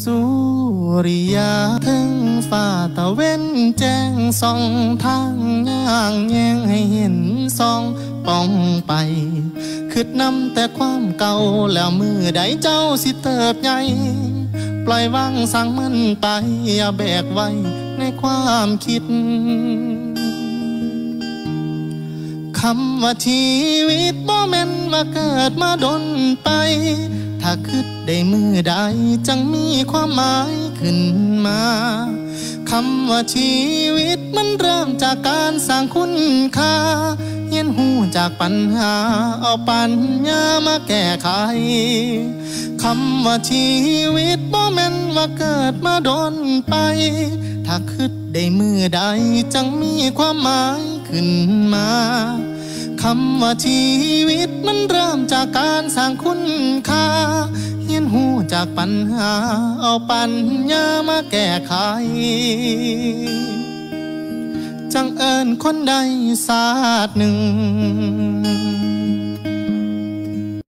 สุริยาถึงฝ่าตะเว้นแจ้งส่องทางย่างแยงให้เห็นส่องป้องไปคืดนำแต่ความเก่าแล้วมือใดเจ้าสิเติบใหญ่ปล่อยวางสั่งมันไปอย่าแบกไว้ในความคิดคำว่าชีวิตบ่ แม่าเกิดมาดนไป ถ้าคิดได้มือใดจังมีความหมายขึ้นมาคำว่าชีวิตมันเริ่มจากการสร้างคุณค่าเห็นหูจากปัญหา เอาปัญญามาแก้ไขคำว่าชีวิตบ่แม่นว่าเกิดมาดนไป ถ้าคิดได้มือใดจังมีความหมายขึ้นมา คำว่าชีวิตมันเริ่มจากการสร้างคุณค่าเห็นหูจากปัญหา เอาปัญญามาแก้ไข จังเอิญคนใดศาสตร์หนึ่ง